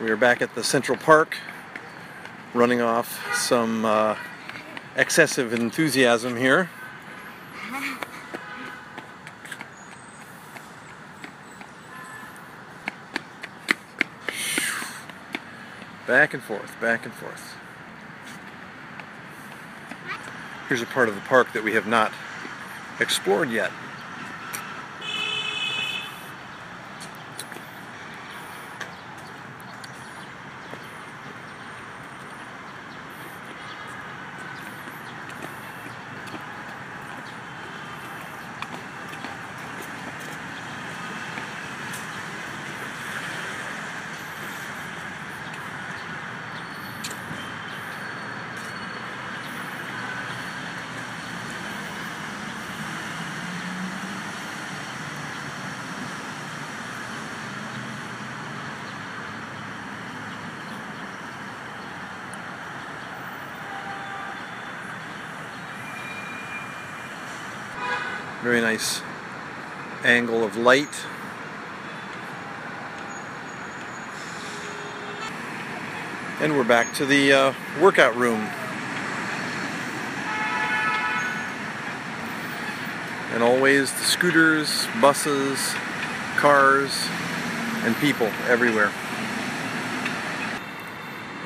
We are back at the Central Park, running off some uh, excessive enthusiasm here. Back and forth, back and forth. Here's a part of the park that we have not explored yet. Very nice angle of light. And we're back to the uh, workout room. And always the scooters, buses, cars, and people everywhere.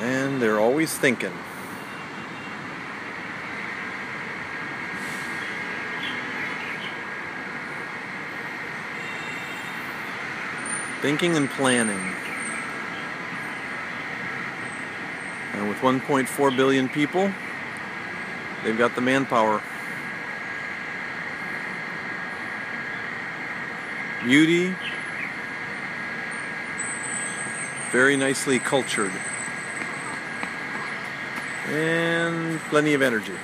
And they're always thinking. Thinking and planning. And with 1.4 billion people, they've got the manpower. Beauty, very nicely cultured, and plenty of energy.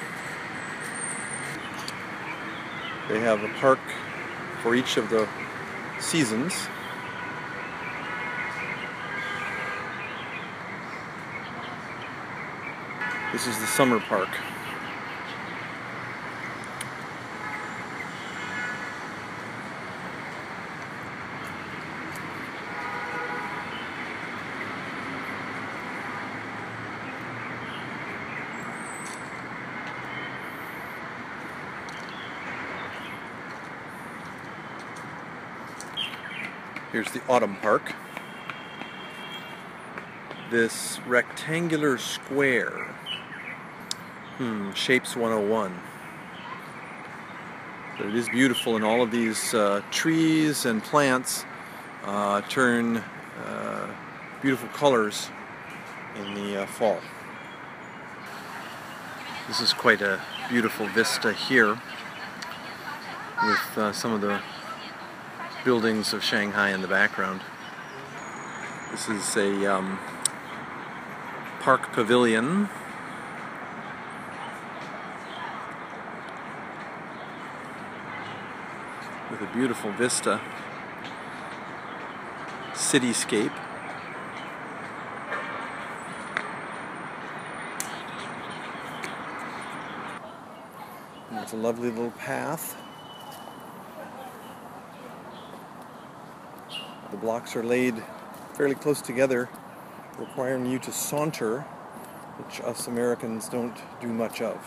They have a park for each of the seasons. This is the summer park. Here's the autumn park. This rectangular square Hmm, Shapes 101. But it is beautiful and all of these uh, trees and plants uh, turn uh, beautiful colors in the uh, fall. This is quite a beautiful vista here with uh, some of the buildings of Shanghai in the background. This is a um, park pavilion with a beautiful vista, cityscape. It's a lovely little path. The blocks are laid fairly close together, requiring you to saunter, which us Americans don't do much of.